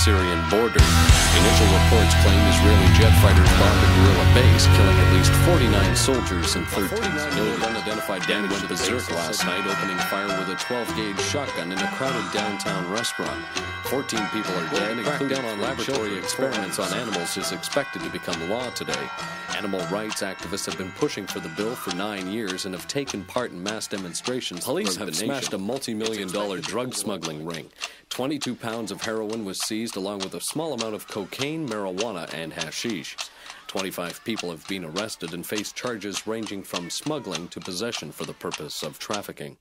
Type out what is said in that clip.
Israeli-Syrian border. Initial reports claim Israeli jet fighters bombed a guerrilla base, killing at least 49 soldiers and 13. No unidentified Dan went berserk last night, opening fire with a 12-gauge shotgun in a crowded downtown restaurant. 14 people are dead. Crackdown on laboratory experiments on animals is expected to become law today. Animal rights activists have been pushing for the bill for nine years and have taken part in mass demonstrations. Police have smashed a multi-million dollar drug smuggling ring. 22 pounds of heroin was seized along with a small amount of cocaine, marijuana, and hashish. 25 people have been arrested and face charges ranging from smuggling to possession for the purpose of trafficking.